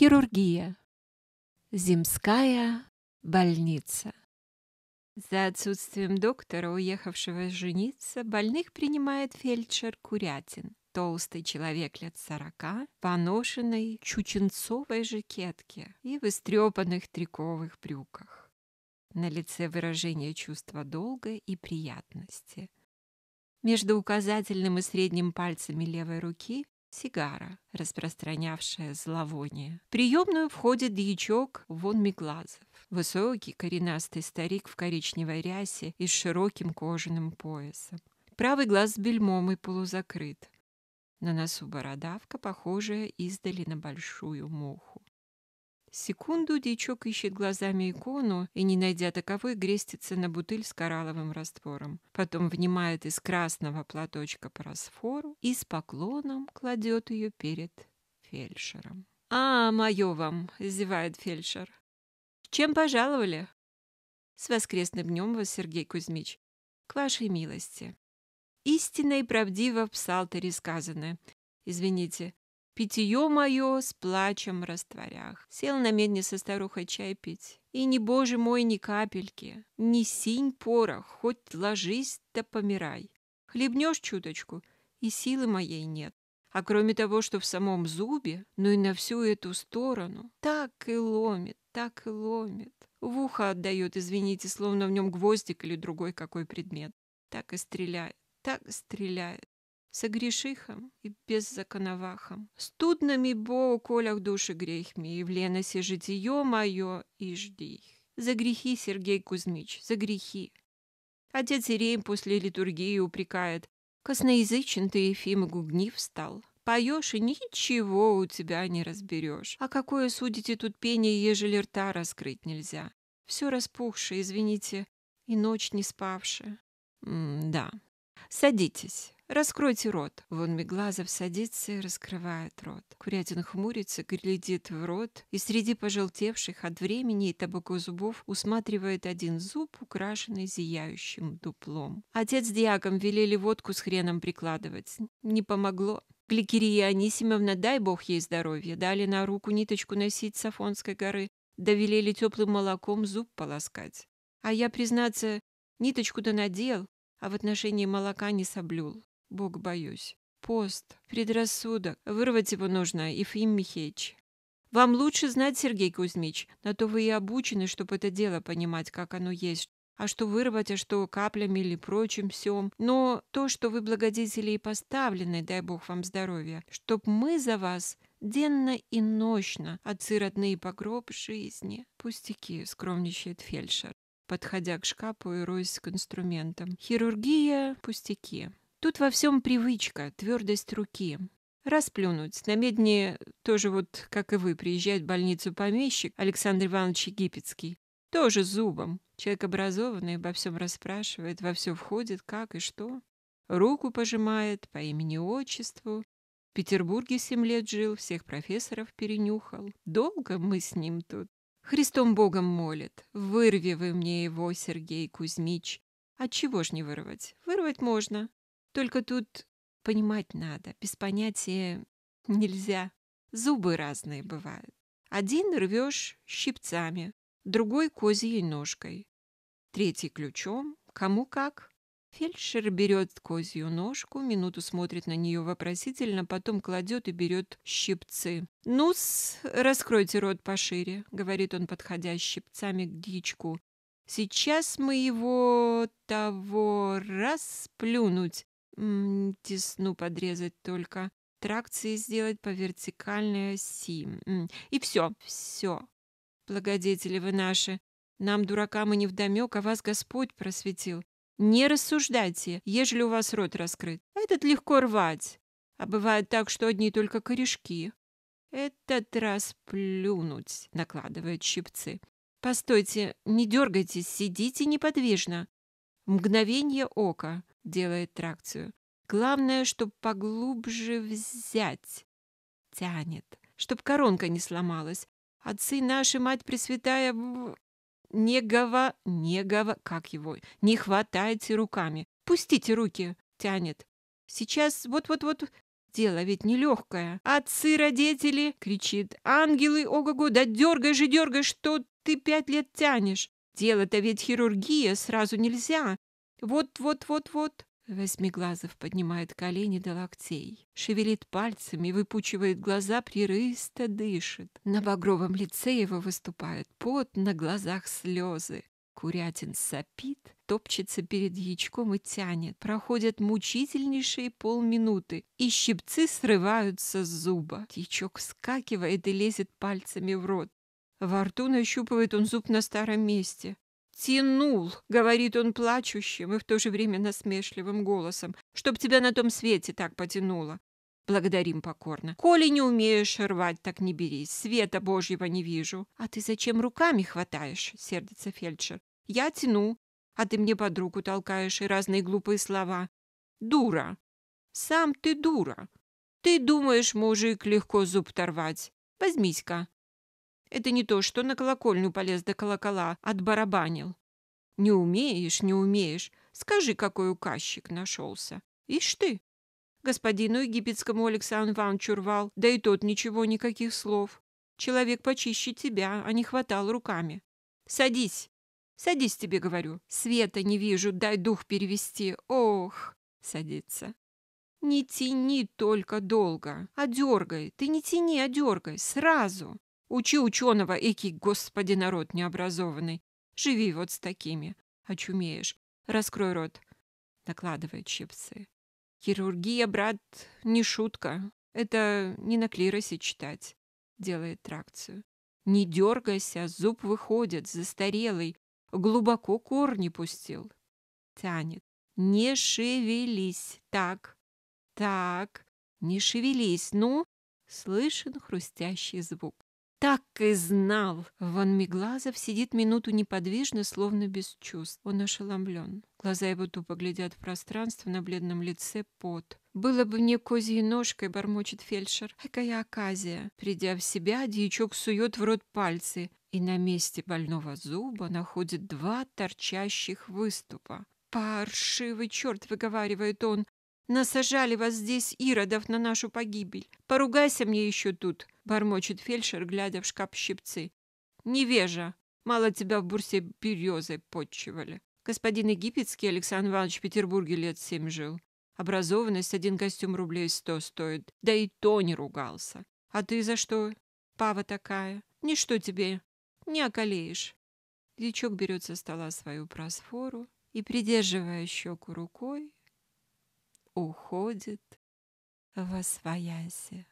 Хирургия. Земская больница. За отсутствием доктора, уехавшего жениться, больных принимает фельдшер Курятин. Толстый человек лет сорока, поношенной чученцовой жакетке и в истрепанных триковых брюках. На лице выражение чувства долга и приятности. Между указательным и средним пальцами левой руки сигара, распространявшая зловоние. В приемную входит дьячок Вон Меглазов. Высокий, коренастый старик в коричневой рясе и с широким кожаным поясом. Правый глаз с бельмом и полузакрыт. На носу бородавка, похожая издали на большую муху. Секунду дичок ищет глазами икону и, не найдя таковой, грестится на бутыль с коралловым раствором. Потом внимает из красного платочка парасфору и с поклоном кладет ее перед фельдшером. «А, мое вам!» — зевает фельдшер. «Чем пожаловали?» «С воскресным днем вас, Сергей Кузьмич. К вашей милости». Истинно и правдиво в псалтере сказано. Извините, Питье мое с плачем растворях. Сел на медне со старухой чай пить. И не, боже мой, ни капельки, ни синь порох, хоть ложись да помирай. Хлебнешь чуточку, и силы моей нет. А кроме того, что в самом зубе, ну и на всю эту сторону, так и ломит, так и ломит. В ухо отдает, извините, словно в нем гвоздик или другой какой предмет. Так и стреляет, так стреляет. Согрешихом и беззаконовахом. Студно ми бо, колях души грех ми, и в леносе житие мое, и жди. За грехи, Сергей Кузьмич, за грехи. Отец Ирей после литургии упрекает. Косноязычен ты, Ефим, гугнив стал. Поешь, и ничего у тебя не разберешь. А какое судите тут пение, ежели рта раскрыть нельзя? Все распухшее, извините, и ночь не спавшая. М да. Садитесь. «Раскройте рот!» Вон Меглазов садится и раскрывает рот. Курятин хмурится, глядит в рот и среди пожелтевших от времени и табаку зубов усматривает один зуб, украшенный зияющим дуплом. Отец с диаком велели водку с хреном прикладывать. Не помогло. Гликерия Анисимовна, дай бог ей здоровье, дали на руку ниточку носить с Афонской горы, да теплым молоком зуб полоскать. А я, признаться, ниточку-то надел, а в отношении молока не соблюл. Бог боюсь. Пост, предрассудок. Вырвать его нужно, Ефим Михеич. Вам лучше знать, Сергей Кузьмич, на то вы и обучены, чтобы это дело понимать, как оно есть. А что вырвать, а что каплями или прочим всем. Но то, что вы благодетели и поставлены, дай Бог вам здоровья, чтоб мы за вас денно и нощно отцы родные по гроб жизни. Пустяки, скромничает фельдшер, подходя к шкафу и роясь к инструментам. Хирургия – пустяки. Тут во всем привычка, твердость руки. Расплюнуть. На медне тоже вот, как и вы, приезжает в больницу помещик Александр Иванович Египетский. Тоже зубом. Человек образованный, обо всем расспрашивает, во все входит, как и что. Руку пожимает по имени-отчеству. В Петербурге семь лет жил, всех профессоров перенюхал. Долго мы с ним тут. Христом Богом молит. Вырви вы мне его, Сергей Кузьмич. Отчего ж не вырвать? Вырвать можно. Только тут понимать надо, без понятия нельзя. Зубы разные бывают. Один рвешь щипцами, другой козьей ножкой, третий ключом, кому как. Фельдшер берет козью ножку, минуту смотрит на нее вопросительно, потом кладет и берет щипцы. «Ну-с, раскройте рот пошире», — говорит он, подходя щипцами к дичку. «Сейчас мы его того расплюнуть М, тесну подрезать только. Тракции сделать по вертикальной оси. И все, все. Благодетели вы наши. Нам, дуракам, и не вдомек, а вас Господь просветил. Не рассуждайте, ежели у вас рот раскрыт. Этот легко рвать. А бывает так, что одни только корешки. Этот раз плюнуть, накладывает щипцы. Постойте, не дергайтесь, сидите неподвижно. Мгновение ока делает тракцию. Главное, чтоб поглубже взять. Тянет. Чтоб коронка не сломалась. Отцы наши, мать Пресвятая, не гова, не гова, как его, не хватайте руками. Пустите руки, тянет. Сейчас, вот-вот-вот, Дело ведь нелегкое. Отцы, родители, кричит. Ангелы, ого-го, да дергай же, дергай, что ты пять лет тянешь. Дело-то ведь хирургия, сразу нельзя. Вот-вот-вот-вот. Восьмиглазов поднимает колени до локтей, шевелит пальцами, выпучивает глаза, прерывисто дышит. На багровом лице его выступает пот, на глазах слезы. Курятин сопит, топчется перед яичком и тянет. Проходят мучительнейшие полминуты, и щипцы срываются с зуба. Дьячок вскакивает и лезет пальцами в рот. Во рту нащупывает он зуб на старом месте. «Тянул», — говорит он плачущим и в то же время насмешливым голосом, «чтоб тебя на том свете так потянуло». Благодарим покорно. Коли не умеешь рвать, так не берись. Света Божьего не вижу. А ты зачем руками хватаешь? Сердится фельдшер. Я тяну, а ты мне под руку толкаешь и разные глупые слова. Дура. Сам ты дура. Ты думаешь, мужик, легко зуб торвать. Возьмись-ка. Это не то, что на колокольню полез до колокола, отбарабанил. Не умеешь, не умеешь. Скажи, какой указчик нашелся. Ишь ты. Господину египетскому Александру Ивановичу рвал, да и тот ничего, никаких слов. Человек почище тебя, а не хватал руками. Садись. Садись, тебе говорю. Света не вижу, дай дух перевести. Ох, садится. Не тяни только долго, а дергай. Ты не тяни, а дергай. Сразу. Учи ученого, эки, господи, народ необразованный. Живи вот с такими. Очумеешь. Раскрой рот. Накладывает щипцы. Хирургия, брат, не шутка. Это не на клиросе читать. Делает тракцию. Не дергайся, зуб выходит, застарелый. Глубоко корни пустил. Тянет. Не шевелись. Так. Так. Не шевелись. Ну. Слышен хрустящий звук. Так и знал. Ван Миглазов сидит минуту неподвижно, словно без чувств. Он ошеломлен. Глаза его тупо глядят в пространство, на бледном лице пот. «Было бы мне козьей ножкой», — бормочет фельдшер. «Какая оказия!» Придя в себя, дьячок сует в рот пальцы и на месте больного зуба находит два торчащих выступа. «Паршивый черт!» — выговаривает он. «Насажали вас здесь, иродов, на нашу погибель. Поругайся мне еще тут!» — бормочет фельдшер, глядя в шкаф щипцы. «Невежа! Мало тебя в бурсе березой подчивали. Господин Египетский Александр Иванович в Петербурге лет семь жил. Образованность один костюм рублей сто стоит, да и то не ругался. А ты за что, пава такая? Ничто тебе не околеешь. Дичок берет со стола свою просфору и, придерживая щеку рукой, уходит во свояси.